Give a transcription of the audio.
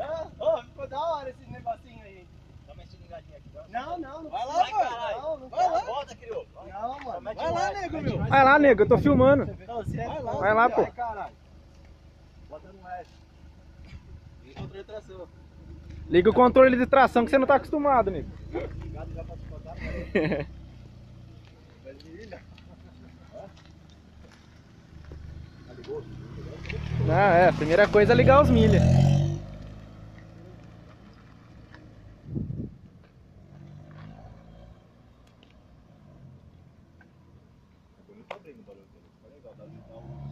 Ah, oh, ficou da hora esse negocinho aí. Tá mais ligadinho aqui, não? Não, não. não vai lá, vai, mano. Não, não vai lá. Volta, criou. Não, mano. Vai, vai lá, nego, meu. Vai lá, nego. Eu tô filmando. É vai lá, vai lá pô. Vai, caralho. Bota no resto. Liga o controle de tração. Liga o controle de tração que você não tá acostumado, nego. Ligado já pra te contar, né? Ah, é, a primeira coisa é ligar os milhas. public, no lo que